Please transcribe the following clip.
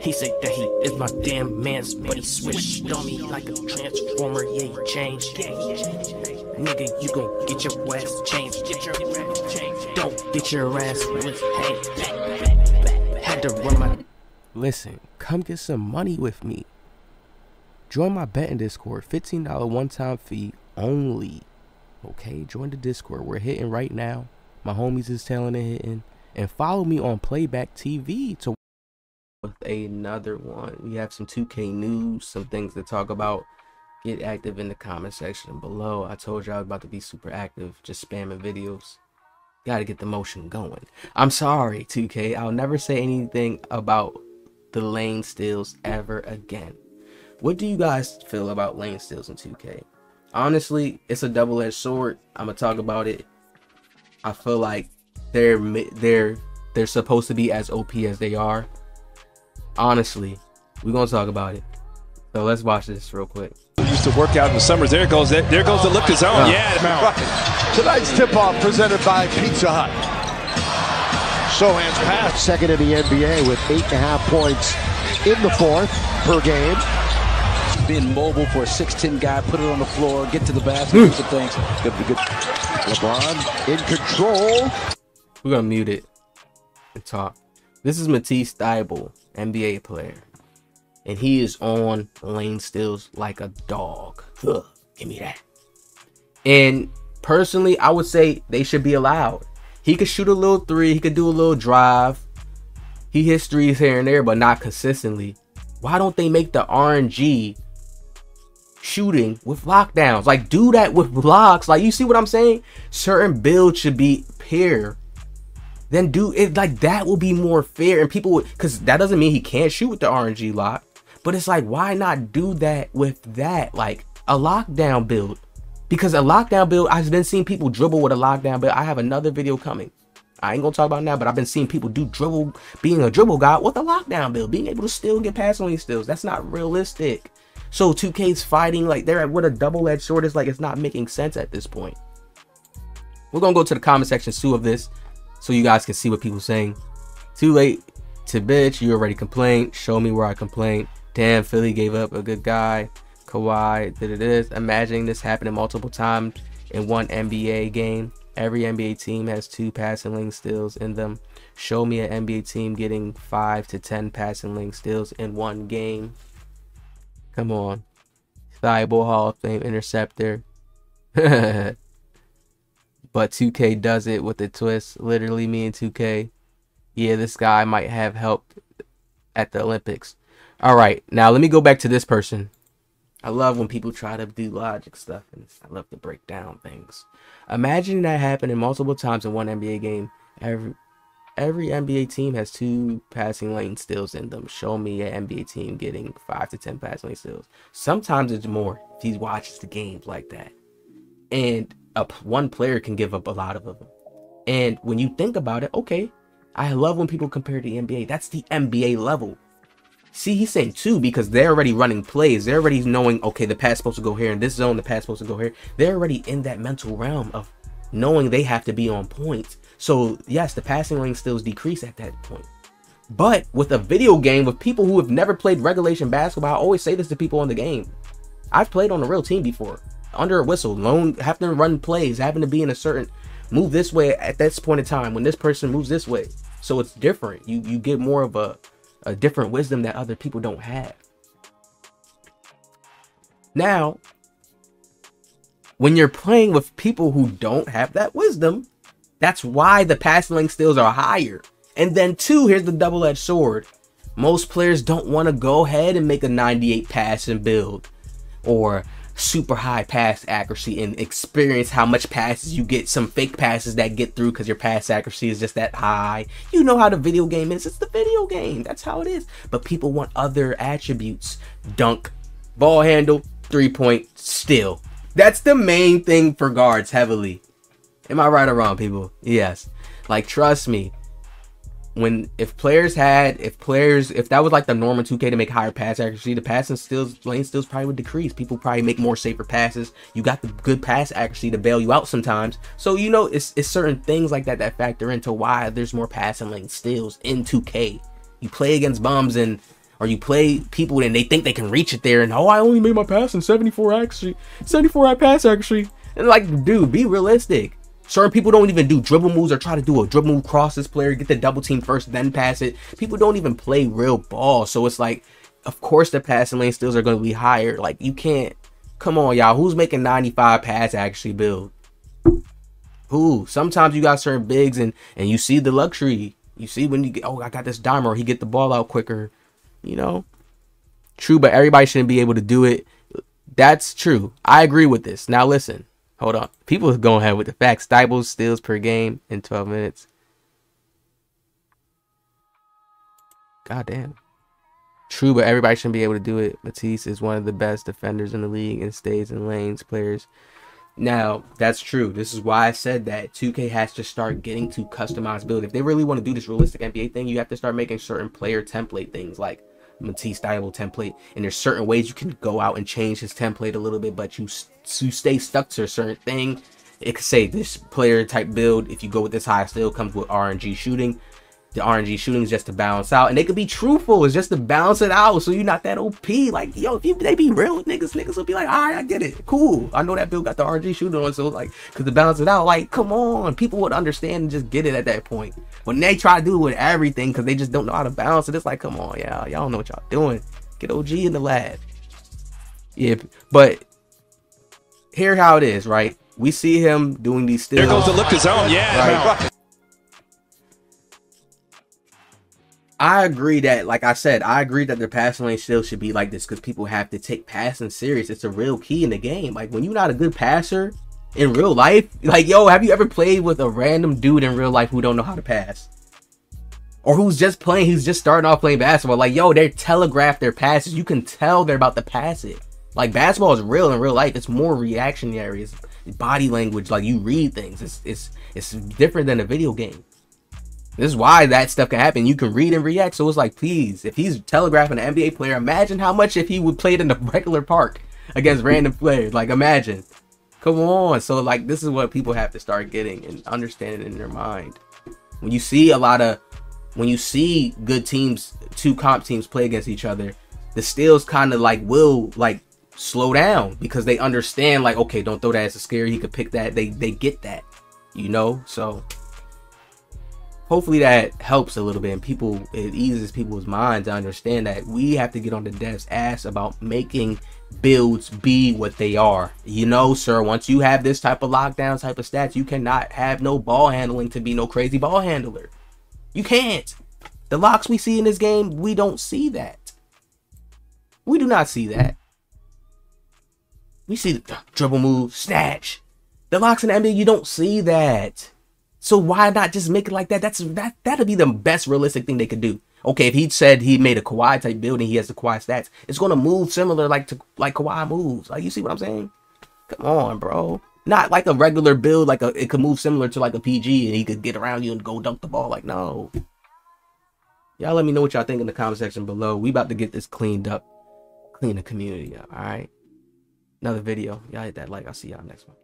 He said that he is my damn man's, but he switched on me like a transformer. Yeah, he changed. Nigga, you gon' get your ass changed. Don't get your ass with hey. Had to run my. Listen, come get some money with me. Join my betting Discord, $15 one time fee only. Okay, join the Discord. We're hitting right now. My homies is telling it hitting. And follow me on Playback TV to with another one. We have some 2K news, some things to talk about. Get active in the comment section below. I told you I was about to be super active, just spamming videos. Gotta get the motion going. I'm sorry, 2K. I'll never say anything about the lane steals ever again. What do you guys feel about lane steals in 2K? Honestly, it's a double-edged sword. I'm gonna talk about it. I feel like they're they're they're supposed to be as OP as they are. Honestly, we're gonna talk about it. So let's watch this real quick. Used to work out in the summers. There goes there, there goes the look zone. Oh. Yeah, right. Tonight's tip-off presented by Pizza Hut. Sochan's pass. Second in the NBA with eight and a half points in the fourth per game being mobile for a 6'10 guy, put it on the floor, get to the basket, mm. do some things. Good, good. LeBron in control. We're gonna mute it and talk. This is Matisse Thybulle, NBA player. And he is on lane steals like a dog. Ugh, give me that. And personally, I would say they should be allowed. He could shoot a little three, he could do a little drive. He hits threes here and there, but not consistently. Why don't they make the RNG shooting with lockdowns. Like do that with blocks. Like you see what I'm saying? Certain builds should be pair. Then do it like that will be more fair and people would because that doesn't mean he can't shoot with the RNG lock. But it's like why not do that with that? Like a lockdown build. Because a lockdown build, I've been seeing people dribble with a lockdown build. I have another video coming. I ain't gonna talk about now, but I've been seeing people do dribble, being a dribble guy with a lockdown build, being able to still get past these steals. That's not realistic. So 2K's fighting like they're at what a double-edged sword is like it's not making sense at this point. We're gonna go to the comment section too of this so you guys can see what people saying. Too late to bitch, you already complained. Show me where I complained. Damn, Philly gave up a good guy. Kawhi did it is. Imagining this happening multiple times in one NBA game. Every NBA team has two passing lane steals in them. Show me an NBA team getting five to ten passing lane steals in one game. Come on. Thybulle Hall of Fame interceptor. but 2K does it with a twist. Literally, me and 2K. Yeah, this guy might have helped at the Olympics. All right, now let me go back to this person. I love when people try to do logic stuff, and I love to break down things. Imagine that happening multiple times in one NBA game. Every every NBA team has two passing lane steals in them. Show me an NBA team getting five to ten passing lane steals. Sometimes it's more if he watches the games like that. And a, one player can give up a lot of them. And when you think about it, okay, I love when people compare the NBA. That's the NBA level. See, he's saying two because they're already running plays. They're already knowing, okay, the pass supposed to go here in this zone, the pass supposed to go here. They're already in that mental realm of knowing they have to be on point so yes, the passing lane steals decrease at that point. But with a video game with people who have never played regulation basketball, I always say this to people on the game. I've played on a real team before. Under a whistle, have to run plays, having to be in a certain move this way at this point in time when this person moves this way. So it's different. You you get more of a, a different wisdom that other people don't have. Now, when you're playing with people who don't have that wisdom, that's why the passing lane steals are higher. And then two, here's the double-edged sword. Most players don't want to go ahead and make a 98 pass and build or super high pass accuracy and experience how much passes you get some fake passes that get through because your pass accuracy is just that high. You know how the video game is. It's the video game. That's how it is. But people want other attributes. Dunk ball handle three point still that's the main thing for guards heavily. Am I right or wrong, people? Yes. Like, trust me. When if players had if players if that was like the normal 2K to make higher pass accuracy, the passing steals lane steals probably would decrease. People probably make more safer passes. You got the good pass accuracy to bail you out sometimes. So you know it's it's certain things like that that factor into why there's more passing lane steals in 2K. You play against bums and or you play people and they think they can reach it there and oh I only made my pass in 74 actually 74 at pass accuracy and like dude be realistic certain people don't even do dribble moves or try to do a dribble move cross this player get the double team first then pass it. People don't even play real ball. So it's like of course the passing lane steals are going to be higher. Like you can't come on y'all. Who's making 95 pass accuracy build? Who? Sometimes you got certain bigs and and you see the luxury. You see when you get oh i got this dimer. He get the ball out quicker you know? True but everybody shouldn't be able to do it. That's true. I agree with this. Now listen hold on. People are going ahead with the facts. Thybulle steals per game in 12 minutes. God damn true but everybody shouldn't be able to do it. Matisse is one of the best defenders in the league and stays in lanes players. Now, that's true. This is why I said that 2K has to start getting to customized build. If they really want to do this realistic NBA thing, you have to start making certain player template things like Matisse Thybulle template. And there's certain ways you can go out and change his template a little bit, but you, you stay stuck to a certain thing. It could say this player type build, if you go with this high, still comes with RNG shooting the RNG shooting is just to balance out, and they could be truthful. It's just to balance it out, so you're not that OP. Like, yo, if you, they be real niggas, niggas will be like, all right, I get it, cool. I know that build got the RNG shooting on, so like, cause to balance it out, like, come on, people would understand and just get it at that point. When they try to do it with everything, cause they just don't know how to balance it, it's like, come on, y'all, y'all don't know what y'all doing. Get OG in the lab. Yeah, but here how it is, right? We see him doing these still. There goes the look to zone, yeah. Right. I agree that, like I said, I agree that the passing lane still should be like this because people have to take passing serious. It's a real key in the game. Like when you're not a good passer in real life, like yo, have you ever played with a random dude in real life who don't know how to pass? Or who's just playing, who's just starting off playing basketball. Like, yo, they telegraph their passes. You can tell they're about to pass it. Like basketball is real in real life. It's more reactionary. It's body language. Like you read things. It's it's it's different than a video game. This is why that stuff can happen. You can read and react. So it's like, please, if he's telegraphing an NBA player, imagine how much if he would play it in the regular park against random players. Like, imagine. Come on. So, like, this is what people have to start getting and understanding in their mind. When you see a lot of, when you see good teams, two comp teams play against each other, the steals kind of like will like slow down because they understand like, okay, don't throw that as a scare. He could pick that. They they get that, you know. So hopefully that helps a little bit and people it eases people's minds to understand that we have to get on the dev's ass about making builds be what they are. You know sir once you have this type of lockdown type of stats you cannot have no ball handling to be no crazy ball handler. You can't. The locks we see in this game we don't see that. We do not see that. We see the dribble move snatch. The locks in the NBA you don't see that so why not just make it like that? That's that that'd be the best realistic thing they could do. Okay, if he said he made a Kawhi type building, he has the Kawhi stats. It's gonna move similar like to like Kawhi moves. Like you see what I'm saying? Come on, bro. Not like a regular build, like a it could move similar to like a PG and he could get around you and go dunk the ball. Like no. Y'all let me know what y'all think in the comment section below. We about to get this cleaned up. Clean the community up, alright? Another video. Y'all hit that like. I'll see y'all next one.